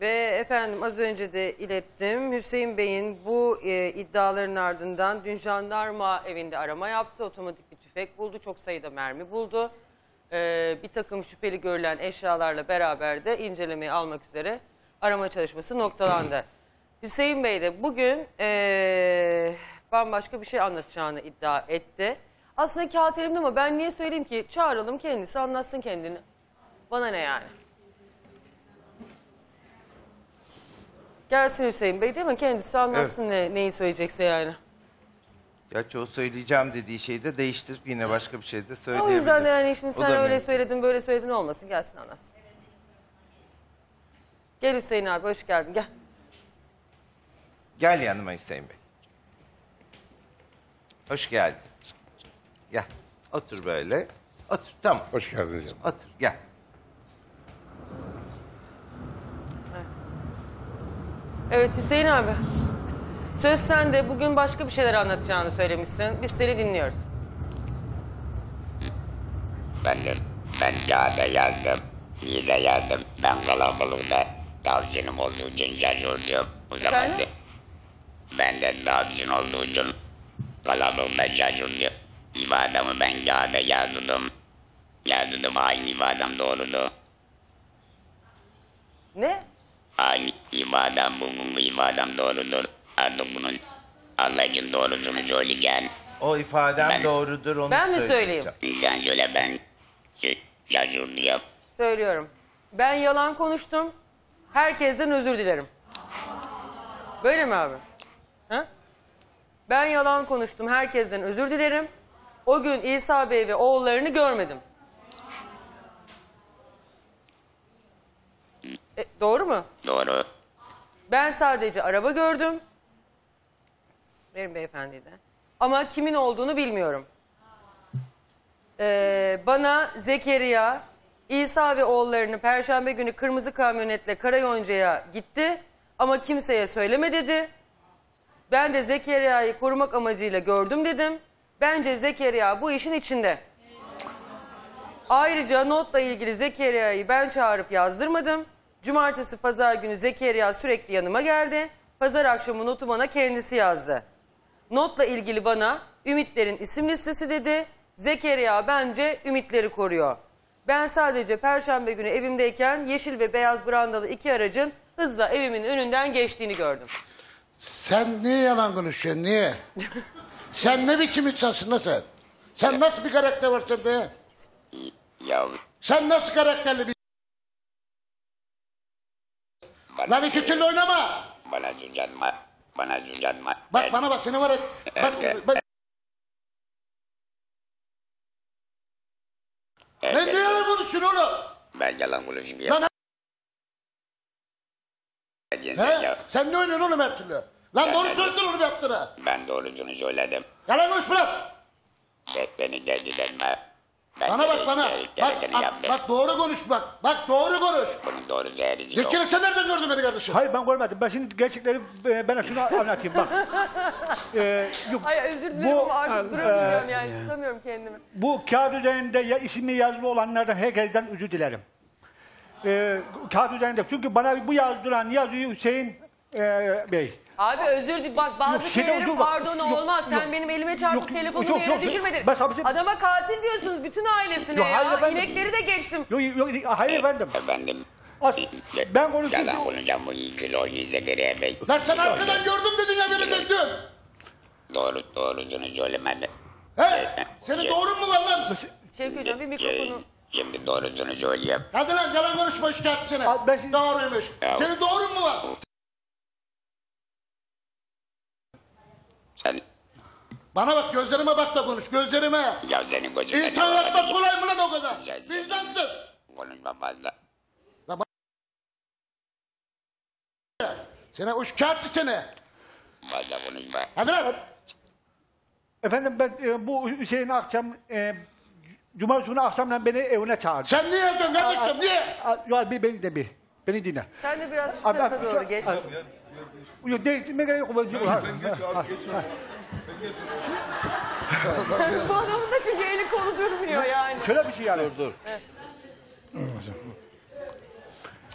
Ve efendim az önce de ilettim. Hüseyin Bey'in bu e, iddiaların ardından dün jandarma evinde arama yaptı. Otomatik bir tüfek buldu. Çok sayıda mermi buldu. E, bir takım şüpheli görülen eşyalarla beraber de incelemeyi almak üzere arama çalışması noktalandı. Hüseyin Bey de bugün e, bambaşka bir şey anlatacağını iddia etti. Aslında kağıt elimde ama ben niye söyleyeyim ki? Çağıralım kendisi anlatsın kendini. Bana ne yani? Gelsin Hüseyin Bey değil mi? Kendisi anlatsın ne, neyi söyleyecekse yani. Gerçi o söyleyeceğim dediği şeyi de değiştirip yine başka bir şey de O söyleyebilir. yüzden de yani şimdi O sen da öyle mümkün. söyledin böyle söyledin olmasın. Gelsin anlatsın. Gel Hüseyin abi hoş geldin gel. Gel yanıma Hüseyin Bey. Hoş geldin. Gel. Otur böyle. Otur. Tamam. Hoş geldiniz canım. Otur. Gel. Evet Hüseyin abi. Söz sende. Bugün başka bir şeyler anlatacağını söylemişsin. Biz seni dinliyoruz. Ben de ben kağıda yazdım. Bize yazdım. Ben kalabalıkta tavsiyenim olduğu için yazıyorum. O zaman Efendim? de ben de tavsiyen olduğu için kalabalıkta yazıyorum. İfadamı ben kağıda yazdım. Yazdım aynı ifadem doğrudu. Ne? Aynı ifadem bugünkü ifadem doğrudur. Artık bunun Allah için doğrusunu söyleyeceğim. O ifadem Ben- doğrudur onu Ben mi söyleyeceğim. söyleyeyim? Sen söyle ben yazıyorum. Söylüyorum. Ben yalan konuştum. Herkesten özür dilerim. Böyle mi abi? Ha? Ben yalan konuştum. Herkesten özür dilerim. O gün İsa Bey ve oğullarını görmedim. E, doğru mu? Ben sadece araba gördüm. Benim beyefendi de. Ama kimin olduğunu bilmiyorum. Ee, bana Zekeriya, İsa ve oğullarını Perşembe günü kırmızı kamyonetle Karayonca'ya gitti. Ama kimseye söyleme dedi. Ben de Zekeriya'yı korumak amacıyla gördüm dedim. Bence Zekeriya bu işin içinde. Ayrıca notla ilgili Zekeriya'yı ben çağırıp yazdırmadım. Cumartesi pazar günü Zekeriya sürekli yanıma geldi. Pazar akşamı notu bana kendisi yazdı. Notla ilgili bana Ümitlerin isim listesi dedi. Zekeriya bence Ümitleri koruyor. Ben sadece perşembe günü evimdeyken yeşil ve beyaz brandalı iki aracın hızla evimin önünden geçtiğini gördüm. Sen niye yalan konuşuyorsun niye? sen ne biçim insansın lan sen? Sen nasıl bir karakter var sende? Ya Sen nasıl karakterli bir... bana, Lan iki türlü oynama. bana cücatma. Bana cücatma. Bak bana bak seni var et. Bak, Evet. bak. Ne yalan konuşuyorsun oğlum? Ben yalan konuşmuyorum. Lan He? Sen ne oynuyorsun oğlum her türlü? Lan Ya doğru ben- söylesene oğlum yaptığını. Ben doğrucunu söyledim. Yalan konuş bırak. Tek beni tehdit etme. Ben Bana bak bana. Bak, bak, bak doğru konuş bak. Bak doğru konuş. Bunun doğru zehrici yok. Zekeri sen nereden gördün beni kardeşim? Hayır ben görmedim. Ben şimdi gerçekleri e, ben şunu anlatayım bak. Ee, yok, Ay özür dilerim Bu, ama artık e, duramıyorum yani tutamıyorum kendimi. bu kağıt üzerinde ya ismi yazılı olanlardan herkesten özür dilerim. Ee, kağıt üzerinde. Çünkü bana bu yazdıran yazıyı Hüseyin e, Bey. Abi özür dilerim. Bak bazı Yok, şeyde- şeylerin yok, bak, pardonu yok, olmaz. Sen yok. benim elime çarpıp Yok, telefonumu yok, yere yok. düşürmedin. Ben sana bir şey- Adama katil diyorsunuz bütün ailesine Yok, ya. hayır, ben de- İnekleri de geçtim. Yok, yok, hayır efendim. Efendim. As, ben konuşuyorum. Yalan konuşacağım bu kilo Zekeriya Bey. Lan sen arkadan gördüm dedin ya beni de dün. Doğru doğrucunu söylemedi. He? Senin doğrun mu var lan? Şevki Hocam bir Şey, mikrofonu. şimdi doğrusunu söyleyeyim. Hadi lan yalan konuşma şikayetçisine. Abi ben şimdi- Doğruymuş. Ya. Senin doğrun mu var? Sen Bana bak gözlerime bak da konuş gözlerime. ya senin gözünden İnsan yapmak kolay mı lan o kadar? Sen- Vicdansız. Konuşma fazla. Sene o şikayetçi seni. Fazla konuşma. Hadi lan. Efendim ben e, bu Hüseyin akşam e, Cumartesi günü akşamdan beni evine çağırdı. Sen niye yapıyorsun kardeşim niye? A- Ya bir beni de bir. Beni dinle. Sen de biraz şu Abi, tarafa abi, doğru şu- geç. abi, Yok değiştirmeye gerek yok. Sen geç abi geç abi. Bu adamın da çünkü eli kolu durmuyor yani. Şöyle bir şey yani. Dur dur.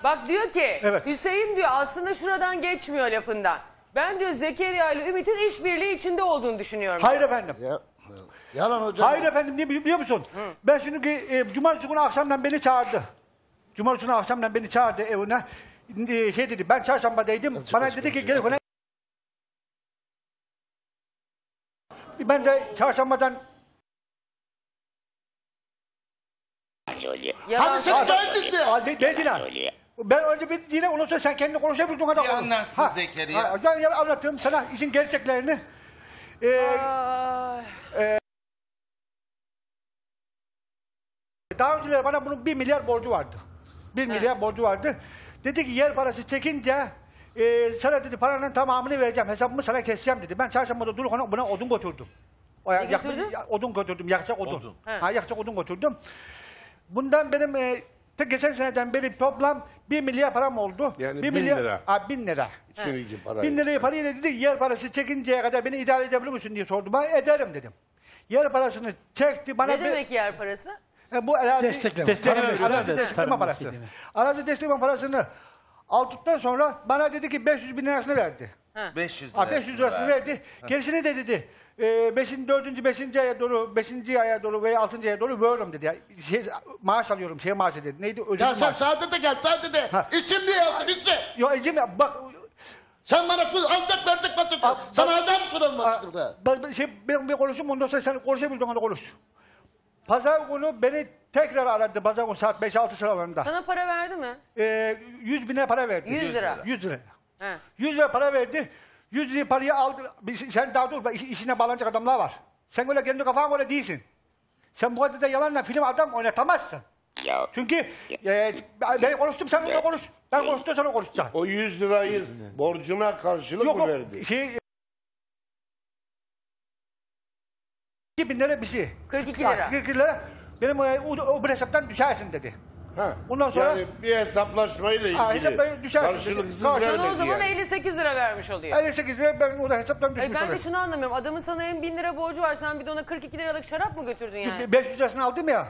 Bak diyor ki Evet. Hüseyin diyor aslında şuradan geçmiyor lafından. Ben diyor Zekeriya ile Ümit'in işbirliği içinde olduğunu düşünüyorum. Hayır efendim. Ya, yalan hocam. Hayır efendim niye biliyor musun? Ben şimdi e, cumartesi günü akşamdan beni çağırdı. Cumartesi günü akşamdan beni çağırdı evine. E, şey dedi ben çarşambadaydım. Bana dedi ki gel bana. Ben de çarşambadan. Yalan Hani sen söylüyor. Aa, de- dediler. Ben önce bir yine ondan sonra sen kendin konuşabildiğin kadar Bir konuş. anlarsın Zekeriya. Ha, ben yani anlatayım sana işin gerçeklerini. Ee, Ay. Daha önceleri bana bunun 1 milyar borcu vardı. 1 milyar borcu vardı. Dedi ki yer parası çekince e, sana dedi paranın tamamını vereceğim. Hesabımı sana keseceğim dedi. Ben çarşambada durup ona buna odun götürdüm. O ya- yak- götürdün? ya- odun götürdüm. Yakacak odun. Odun. He. Ha, yakacak odun götürdüm. Bundan benim e, tek geçen seneden beri toplam 1 milyar param oldu. Yani Bir bin milyar, lira. Ha, 1000 lira. Şimdiki parayı. 1000 lirayı parayla dedi yer parası çekinceye kadar beni idare edebilir misin diye sordu. Ben ederim dedim. Yer parasını çekti bana. Ne bir- demek yer parası? E, bu arazi Destekleme. destekleme, Tarım destekleme. arazi destekleme parası. Arazi destekleme parasını aldıktan sonra bana dedi ki 500 bin lirasını verdi. 500 Ha, 500 lirasını verdi. Gerisini de dedi. E, 5. 4. 5. aya doğru 5. aya doğru veya 6. aya doğru veririm dedi. Ya, şey, maaş alıyorum şey maaşı dedi. Neydi? Ödül Ya sen maaşı. Saadet'e gel Saadet'e. Ha. İsim niye yazdın isim? Yo Ecem ya bak Sen bana su aldık verdik. Aa, Sana adam sorulmamıştır da. Şey, ben bir konuşayım ondan sonra sen konuşabildiğin kadar konuş. Pazar günü beni tekrar aradı. Pazar günü saat 5-6 sıralarında. Sana para verdi mi? Ee, 100 bine para verdi. 100 lira. 100 lira. He. 100 lira para verdi. 100 lira parayı aldı. Bir- Sen daha dur. iş- işine bağlanacak adamlar var. Sen öyle kendi kafan öyle değilsin. Sen bu kadar da yalanla film adam oynatamazsın. Ya Çünkü e, ben konuştum sen onunla konuş. Ben konuştum sen o konuşacaksın. O 100 lirayı borcuna karşılık Yok mı verdi? şey 2000 lira bir şey. 42 Ya, lira. 42 lira. Benim e, o, o bir hesaptan düşersin dedi. Ha. Ondan sonra- yani bir hesaplaşmayla ilgili Ha, hesaplayı düşersin. karşılıksız Sana vermedi Sana o zaman yani. 58 lira vermiş oluyor. 58 lira ben o da hesaptan düşmüş ben de şunu anlamıyorum. Adamın sana hem 1000 lira borcu var. Sen bir de ona 42 liralık şarap mı götürdün yani? 500 lirasını aldım ya.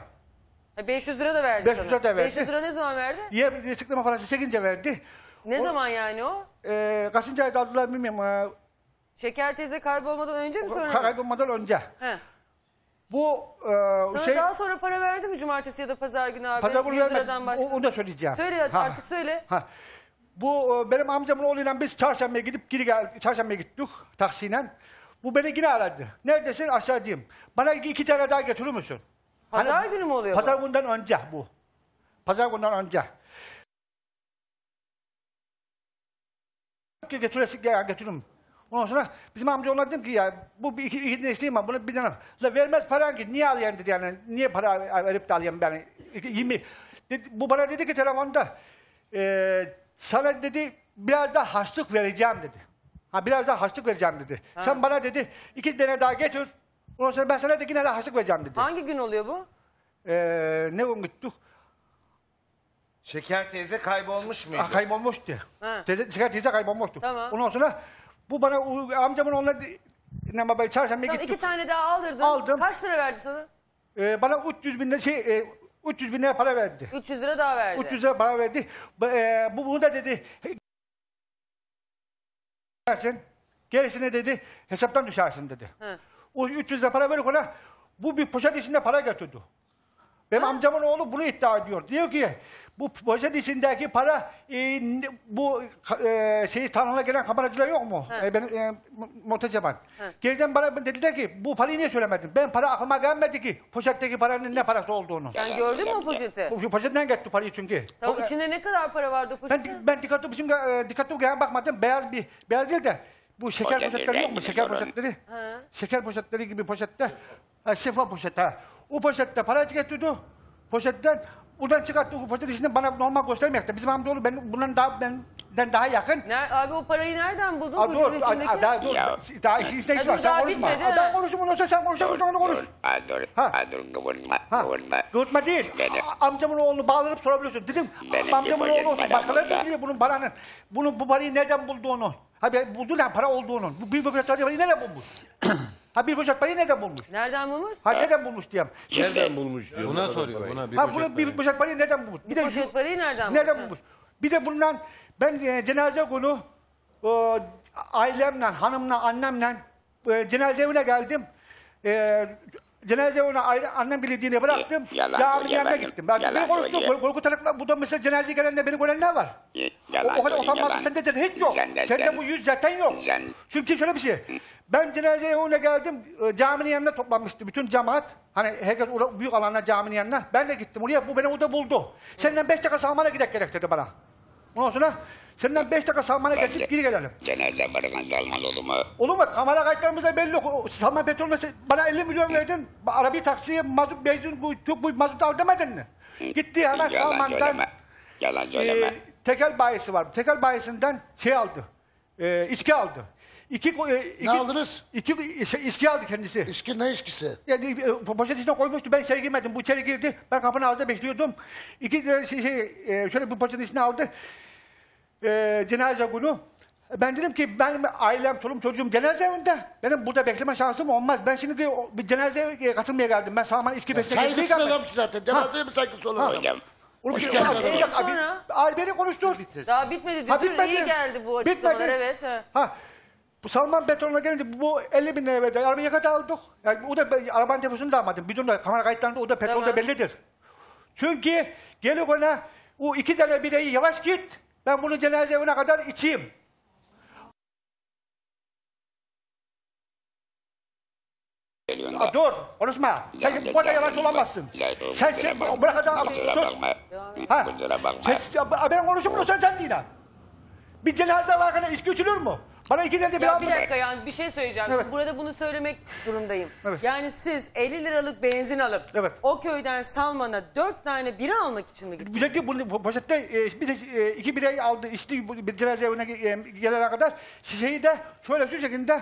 Ha, 500 lira da verdi 500 sana. lira da verdi. 500 lira ne zaman verdi? Yer bir tıklama parası çekince verdi. Ne O- zaman yani o? Ee, kaçıncı ayda aldılar bilmiyorum. Ee, Şeker teyze kaybolmadan önce mi sonra kaybolmadan önce. He. Bu e, Sana şey daha sonra para verdi mi cumartesi ya da pazar günü abi? pazar günü 100 vermedi. liradan başka. Onu da söyleyeceğim. Söyle Ha. artık söyle. Ha. Bu e, benim amcamın oğluyla biz çarşambaya gidip geri gel çarşambaya gittik taksiyle. Bu beni yine aradı. Neredesin aşağı diyeyim. Bana iki, tane daha getirir müsün? Pazar Hani- günü mü oluyor Pazar bu? günden önce bu. Pazar günden önce. Ya götürürüm. Ondan sonra bizim amca ona dedim ki ya bu bir iki, iki isteyeyim ben bunu bir tane. La vermez paran ki niye alayım dedi yani. Niye para verip de alayım ben? İki- 20. Dedi, bu bana dedi ki telefonda e, sana dedi biraz daha harçlık vereceğim dedi. Ha biraz daha harçlık vereceğim dedi. Sen bana dedi iki tane daha getir. Ondan sonra ben sana da yine daha harçlık vereceğim dedi. Hangi gün oluyor bu? Ee, ne gün gittik? Şeker teyze kaybolmuş muydu? Ah, kaybolmuştu. Ha. Teyze, Şeker teyze kaybolmuştu. Tamam. Ondan sonra bu bana amcamın onunla ne baba çarşamba gittik. iki tane daha aldırdın. Aldım. Kaç lira verdi sana? Ee, bana 300 bin lira şey e, 300 bin lira para verdi. 300 lira daha verdi. 300 lira para verdi. Bu, e, bu bunu da dedi. Versin. Gerisine dedi hesaptan düşersin dedi. Hı. O 300 lira para verip ona bu bir poşet içinde para götürdü. Benim amcamın oğlu bunu iddia ediyor. Diyor ki bu poşet içindeki para e, bu e, şeyi tanrına gelen kameracılar yok mu? He. E, ben e, Montecaman. He. Geriden bana dediler ki bu parayı niye söylemedin? Ben para aklıma gelmedi ki poşetteki paranın ne parası olduğunu. Sen gördün mü o poşeti? Bu poşetten gitti parayı çünkü. Tamam O- içinde ne kadar para vardı o poşette? ben ben dikkatli şimdi e, dikkatli bakmadım. Beyaz bir beyaz değil de bu şeker poşetleri yok mu? Şeker sorun. poşetleri. He. Şeker poşetleri gibi poşette. Ha, şeffaf poşet ha. O poşette para getirdi. Poşetten buradan çıkarttı bu poşet içinde bana normal göstermeyecekti. Bizim amcaoğlu ben bundan daha benden daha yakın. Ner- abi o parayı nereden buldun Aa, dur, içindeki? daha dur. Ya. Daha işin içine Ha, işi var. dur, Sen konuşma. bitmedi. Ben konuşayım ondan sonra sen konuşabilirsin onu konuş. dur, ha, dur, Ha. dur, kıvırma, kıvırma. Yoğurtma değil. Benim- Amcamın oğlunu bağlanıp sorabiliyorsun. Dedim Benim amcamın oğlu olsun. Başkaları da olsa- biliyor bunun paranın. Bunun bu parayı nereden bulduğunu. Ha ben buldu lan para olduğunu. Bu bir poşet parayı nereden bulmuş? Ha bir poşet parayı nereden bulmuş? Nereden bulmuş? Ha nereden bulmuş diyeyim. Nereden bulmuş diyor. Buna soruyor buna bir Ha poşet bunu bir parayı. poşet parayı nereden bulmuş? Bir de Poşet şu- parayı nereden bulmuş? nereden bulmuş? Bir de bundan ben e, cenaze günü e, ailemle, hanımla, annemle e, cenaze evine geldim. E, cenaze evine aile, annem bildiğini bıraktım. Yalan Caminin yanına gittim. Ben Yalan beni söylüyor. Korkutarak bu da mesela cenazeye gelenler beni görenler var. Y- O, Yalan o kadar söylüyor, utanmazsın yalan. sende de hiç yok. Sen de- Sende sen- bu yüz zaten yok. Sen- Çünkü şöyle bir şey. Ben cenaze evine geldim. e, Caminin yanına toplanmıştı bütün cemaat. Hani herkes büyük alana caminin yanına. Ben de gittim oraya. Bu beni orada buldu. Senden beş dakika salmana gidek gerek dedi bana. Ondan sonra senden beş dakika salmana geçip geri gelelim. Cenaze bırakın Salman olur mu? Olur mu? Kamera kayıtlarımızda belli. O Salman Petrol mesela bana 50 milyon verdin. Arabi taksiye mazot benzin bu, bu, bu mazot al demedin mi? Gitti hemen Yalan Salman'dan söyleme. Yalan söyleme. e, tekel bayisi var. Tekel bayisinden şey aldı. E, içki aldı. İki, e, iki, aldınız? İki şey, içki aldı kendisi. İçki ne içkisi? Yani e, poşet içine koymuştu. Ben içeri girmedim. Bu içeri girdi. Ben kapının ağzında bekliyordum. İki şey, şey, e, şöyle bir poşetin içine aldı. E, cenaze günü. Ben dedim ki benim ailem, çoluğum, çocuğum cenaze evinde. Benim burada bekleme şansım olmaz. Ben şimdi bir cenazeye katılmaya geldim. Ben Salman içki besine gelmeye Saygısız adam ki zaten. Cenazeye mi saygısı olur Oğlum, Hoş bir- geldin bir- bir dakika, bir- Sonra? Ay beni konuştur. Daha bitmedi. Ha Dur, bitmedi. iyi geldi bu açıklamalar. Bitmedi. Evet. ha. Ha. Bu Salman petrolüne gelince bu 50 bin lira verdi. Arabayı yakıt aldık. Yani o da arabanın deposunu da almadım. Bidon da kamera kayıtlarında o da petrolde Tamam. bellidir. Çünkü geliyor bana o iki tane bireyi yavaş git. Ben bunu cenaze evine kadar içeyim. Aa, dur konuşma. Sen Ya, bu kadar ya, yalancı ya, olamazsın. Sen sen bakma. bırak adam sus. Ha. Ya, ben konuşmuyorum sen değil ha. Bir cenaze varken içki içilir mi? Bana iki tane bir Ya bir dakika yani bir şey söyleyeceğim. Evet. Burada bunu söylemek durumdayım. Evet. Yani siz 50 liralık benzin alıp Evet. o köyden Salman'a 4 tane bira almak için mi gittiniz? Bir de bunu bu poşette e, bir de e, iki birey aldı içti bu- bir cenaze evine e, gelene kadar şişeyi de şöyle şu şekilde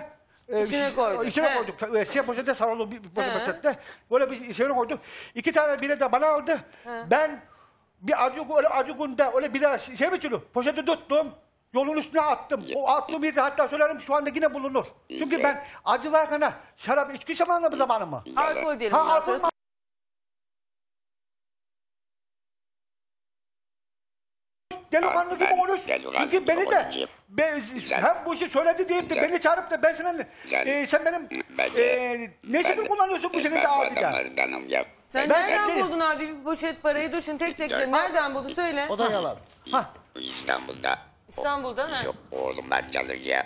e, İçine şiş- koyduk, İçine he. koyduk. E, siyah poşette sarılı bir, bir He. poşette. Böyle bir şeyine koyduk. İki tane bire de bana aldı. Ben bir acı öyle acı günde öyle bir şey mi içiyorum? Poşeti tuttum. Yolun üstüne attım. O attığım bir de hatta söylerim şu anda yine bulunur. Çünkü ben acı varken ha, şarap içki zamanla bu zamanı mı? Alkol diyelim. Ha, bundan alkol sonra. Delikanlı gibi Ben konuş. delikanlı Çünkü gibi beni de konuşayım. ben, Sen- hem bu işi söyledi deyip de Sen- beni çağırıp da ben sana Sen- e, sen benim Ben e, ne şekilde ben- kullanıyorsun bu şekilde adamlardanım ya. Sen Ben- nereden Ben- buldun abi bir poşet parayı? Dur şimdi tek tek de nereden buldu söyle. O da yalan. Ha. İstanbul'da. İstanbul'da ha. Yok oğlum var çalışıyor.